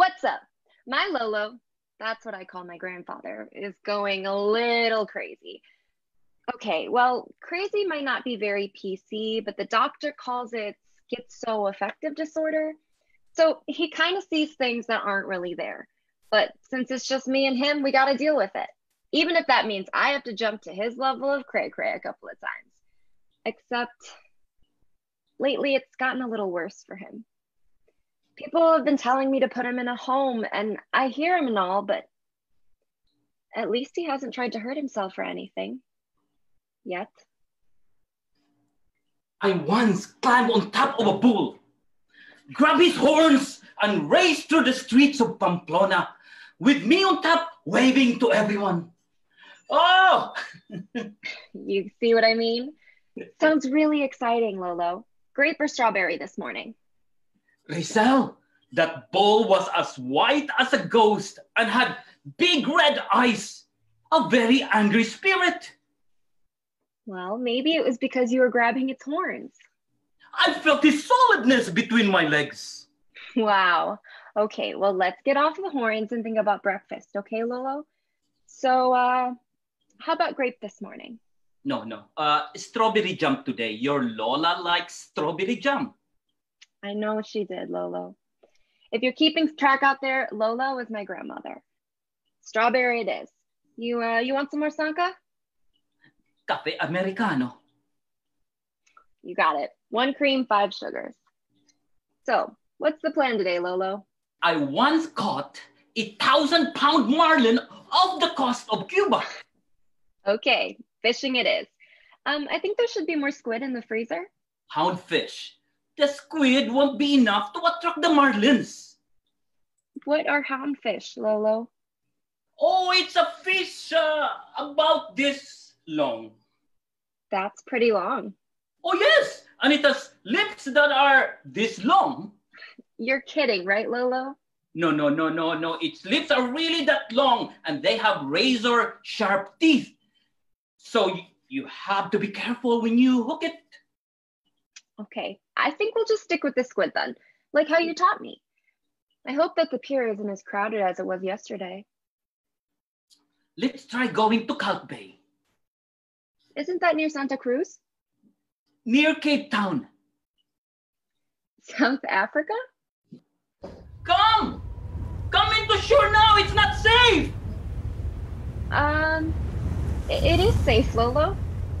What's up? My Lolo, that's what I call my grandfather, is going a little crazy. Okay, well, crazy might not be very PC, but the doctor calls it schizoaffective disorder. So he kind of sees things that aren't really there. But since it's just me and him, we got to deal with it. Even if that means I have to jump to his level of cray cray a couple of times. Except lately it's gotten a little worse for him. People have been telling me to put him in a home, and I hear him and all, but at least he hasn't tried to hurt himself or anything. Yet. I once climbed on top of a bull, grabbed his horns, and raced through the streets of Pamplona with me on top, waving to everyone. Oh! you see what I mean? Sounds really exciting, Lolo. Grape or strawberry this morning? Rizal, that bull was as white as a ghost and had big red eyes. A very angry spirit. Well, maybe it was because you were grabbing its horns. I felt his solidness between my legs. Wow. Okay, well, let's get off the horns and think about breakfast, okay, Lolo? So, uh, how about grape this morning? No, no. Uh, strawberry jam today. Your Lola likes strawberry jam. I know she did, Lolo. If you're keeping track out there, Lola was my grandmother. Strawberry it is. You uh, you want some more Sanka? Cafe Americano. You got it. One cream, five sugars. So, what's the plan today, Lolo? I once caught a thousand pound marlin off the coast of Cuba. Okay, fishing it is. Um, I think there should be more squid in the freezer. Houndfish. The squid won't be enough to attract the marlins. What are houndfish, Lolo? Oh, it's a fish uh, about this long. That's pretty long. Oh, yes. And it has lips that are this long. You're kidding, right, Lolo? No, no, no, no, no. Its lips are really that long and they have razor sharp teeth. So you, you have to be careful when you hook it. Okay, I think we'll just stick with the squid then, like how you taught me. I hope that the pier isn't as crowded as it was yesterday. Let's try going to Kalk Bay. Isn't that near Santa Cruz? Near Cape Town. South Africa? Come! Come into shore now! It's not safe! Um, it is safe, Lolo.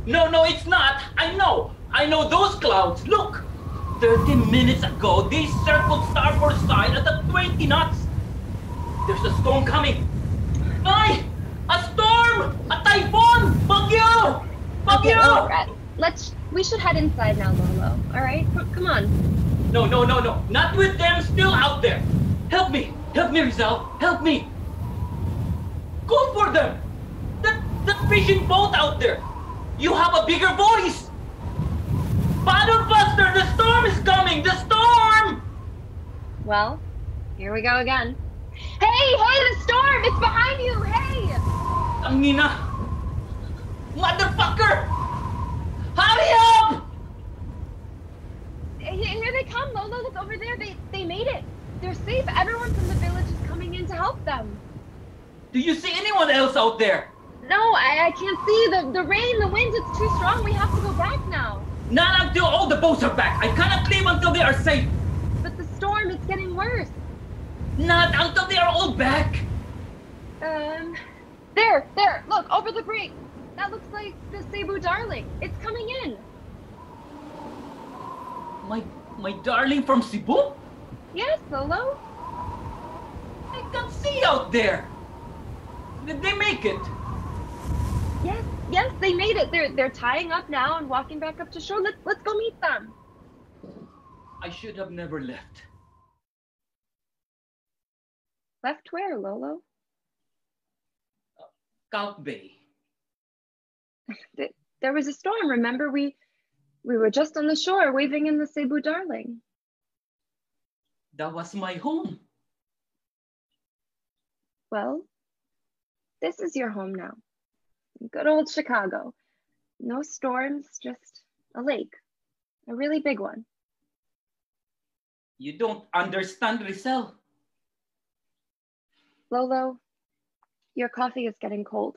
No, no, it's not. I know. I know those clouds. Look! 30 minutes ago, they circled starboard side at the 20 knots. There's a storm coming. Ay! A storm! A typhoon! Bagyo! Bagyo! Okay, let's. We should head inside now, Lolo. All right, come on. No, no, no, no. Not with them still out there. Help me. Help me, Rizal. Help me. Go for them. That, that fishing boat out there. You have a bigger voice. Paddle Buster, the storm is coming. The storm. Well, here we go again. Hey, hey, the storm! It's behind you! Hey! Angina! Motherfucker! Hurry up! Here they come, Lolo. Look over there. They they made it. They're safe. Everyone from the village is coming in to help them. Do you see anyone else out there? No, I, I can't see. The, the rain, the winds, it's too strong. We have to go back now. Not until all the boats are back. I cannot leave until they are safe. But the storm, is getting worse. Not until they are all back. Um, there, there, look, over the bridge. That looks like the Cebu Darling. It's coming in. My, my darling from Cebu? Yes, Lolo. I can see out there. Did they make it? Yes, they made it. They're they're tying up now and walking back up to shore. Let's let's go meet them. I should have never left. Left where, Lolo? Kalk Bay. There was a storm. Remember, we we were just on the shore waving in the Cebu Darling. That was my home. Well, this is your home now. Good old Chicago. No storms, just a lake. A really big one. You don't understand, Rizal. Lolo, your coffee is getting cold.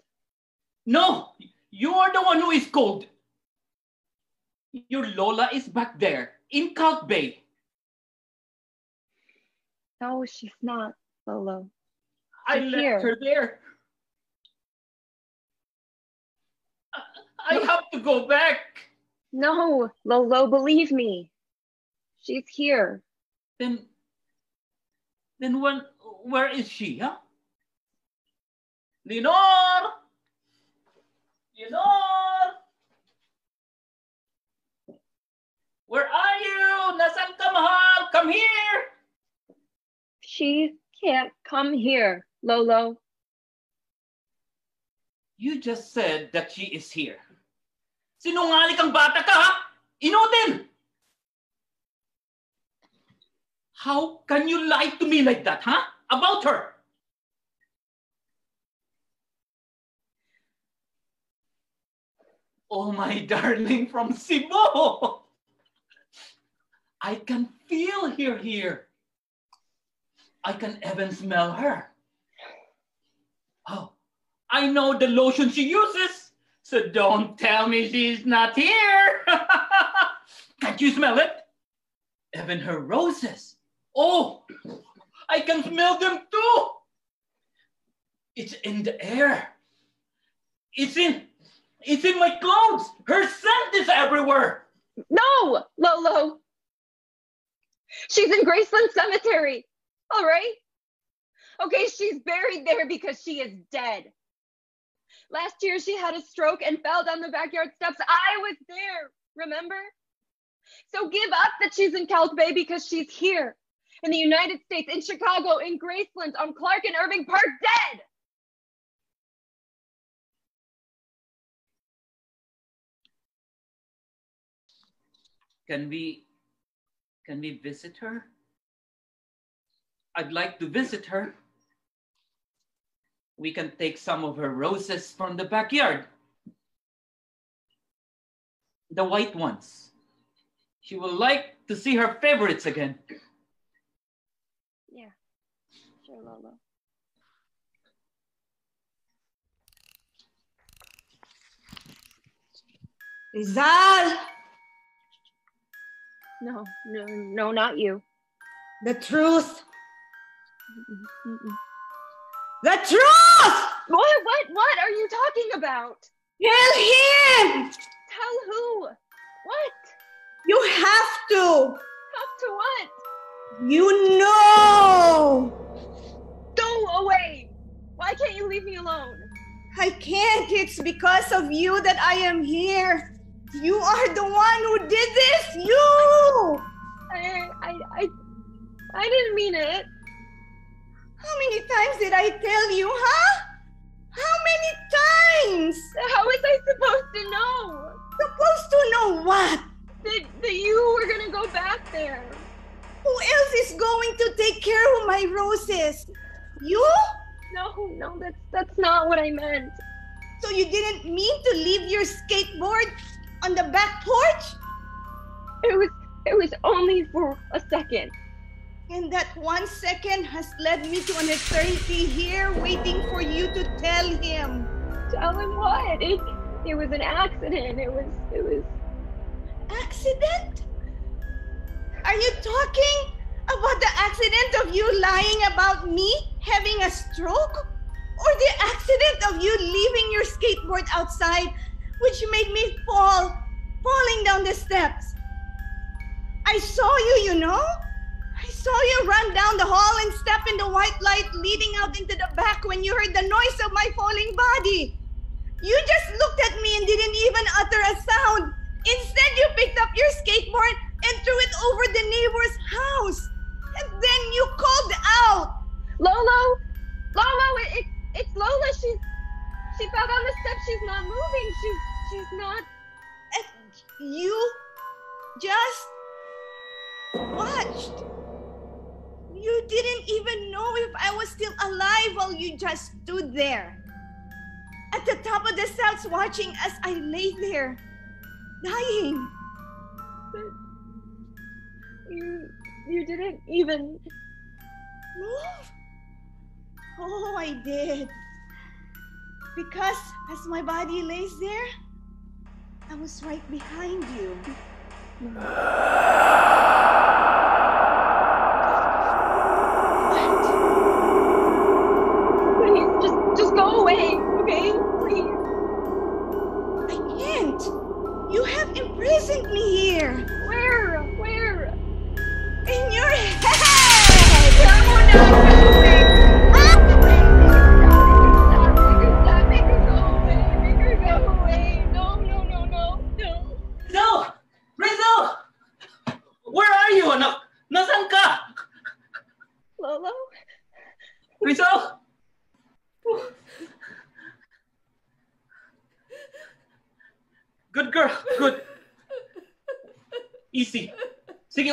No, you are the one who is cold. Your Lola is back there in Kalk Bay. No, she's not, Lolo. I She's left here. her there. I- I have to go back. No, Lolo, believe me. She's here. Then, then when, where is she, huh? Lenore! Lenore! Where are you? Nasaan ka, mahal? Come here! She can't come here, Lolo. You just said that she is here. Sinungaling kang bata ka, ha? Inutin! How can you lie to me like that, huh? About her? Oh, my darling from Cebu! I can feel her here. I can even smell her. Oh, I know the lotion she uses, so don't tell me she's not here. Can't you smell it? Even her roses. Oh, I can smell them too. It's in the air. It's in, it's in my clothes. Her scent is everywhere. No, Lolo. She's in Graceland Cemetery. All right. Okay, she's buried there because she is dead. Last year, she had a stroke and fell down the backyard steps. I was there, remember? So give up that she's in Kalk Bay because she's here in the United States, in Chicago, in Graceland, on Clark and Irving Park, dead. Can we, can we visit her? I'd like to visit her. We can take some of her roses from the backyard. The white ones. She will like to see her favorites again. Yeah, sure, Lolo. Rizal, No, no, no, not you. the truth, Mm-mm, mm-mm. The truth! What, what, what are you talking about? Tell him! Tell who? What? You have to! Have to what? You know! Go away! Why can't you leave me alone? I can't. It's because of you that I am here. You are the one who did this. You! I, I, I, I didn't mean it. How many times did I tell you, huh? How many times? How was I supposed to know Supposed to know what? that, that you were gonna go back there? Who else is going to take care of my roses? You? No, no, that's that's not what I meant. So you didn't mean to leave your skateboard on the back porch? It was it was only for a second. And that one second has led me to an eternity here waiting for you to tell him. Tell him what? It it was an accident. It was it was Accident? Are you talking about the accident of you lying about me having a stroke? Or the accident of you leaving your skateboard outside, which made me fall, falling down the steps? I saw you, you know? I saw you run down the hall and step in the white light leading out into the back when you heard the noise of my falling body. You just looked at me and didn't even utter a sound. Instead, you picked up your skateboard and threw it over the neighbor's house. And then you called out. Lolo, Lolo, it, it, it's Lola. She's she fell down the steps. She's not moving. She's she's not. And you just watched. You didn't even know if I was still alive while you just stood there. At the top of the steps, watching as I lay there, dying. You you didn't even. Move? Oh, I did. Because as my body lays there, I was right behind you.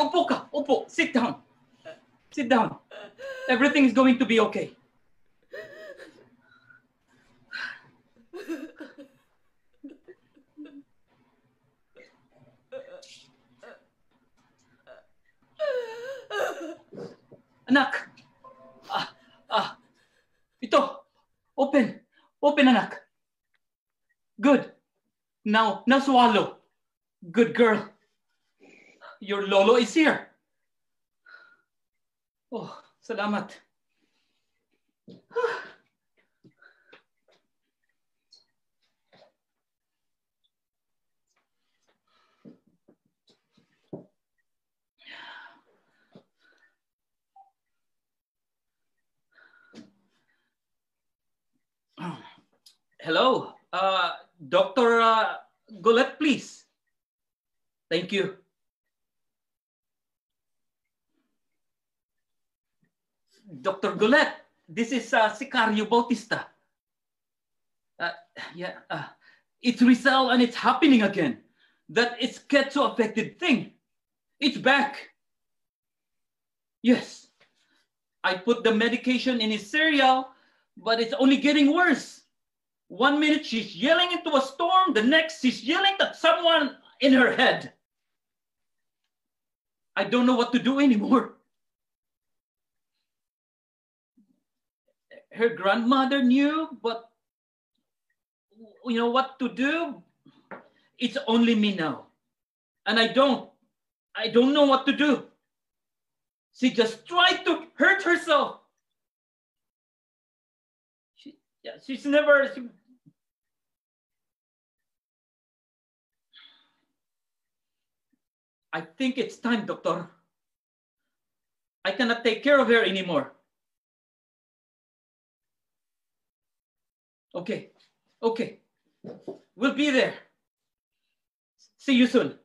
Upo ka. Upo. Sit down. Sit down. Everything is going to be okay. Anak. Ah, ah. Ito. Open. Open, anak. Good. Now, now swallow. Good girl. Your lolo is here. Oh, salamat. Hello, uh, Dr. Uh, please. Thank you. Dr. Golet, this is uh, Sicario Bautista. Uh, yeah, uh, it's Rizal and it's happening again. That it's schizo affected thing. It's back. Yes, I put the medication in his cereal, but it's only getting worse. One minute she's yelling into a storm, the next she's yelling at someone in her head. I don't know what to do anymore. Her grandmother knew, but you know what to do? It's only me now. And I don't. I don't know what to do. She just tried to hurt herself. She, yeah, she's never. She, I think it's time, doctor. I cannot take care of her anymore. Okay, okay. We'll be there. See you soon.